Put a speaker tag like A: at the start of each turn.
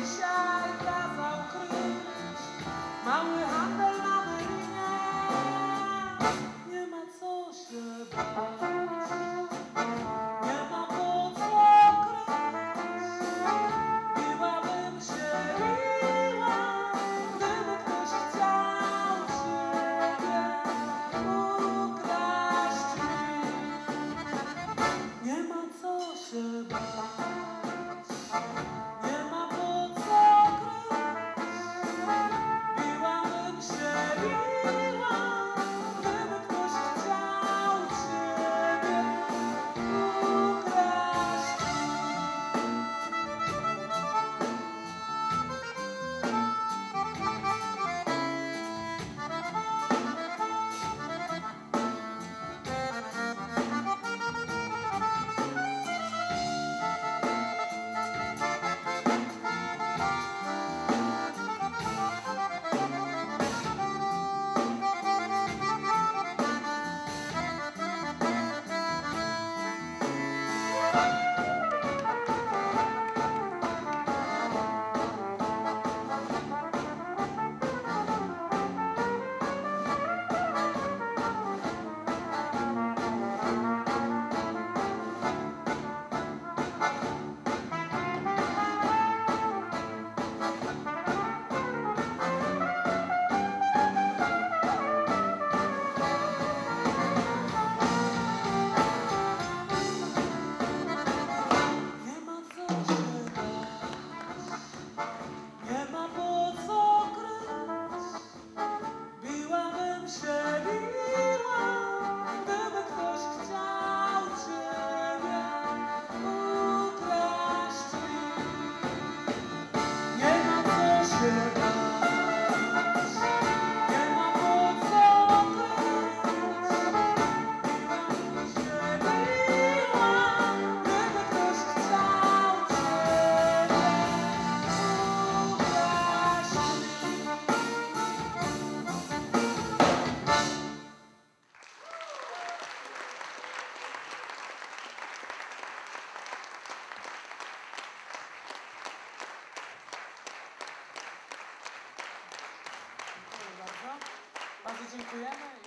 A: dzisiaj kazał kryć Mały handel na Melinie Nie ma co się bać Nie ma po co kryć. Gdyby ktoś chciał ukraść. Nie ma co się bać. dziękujemy.